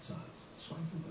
das Highlight.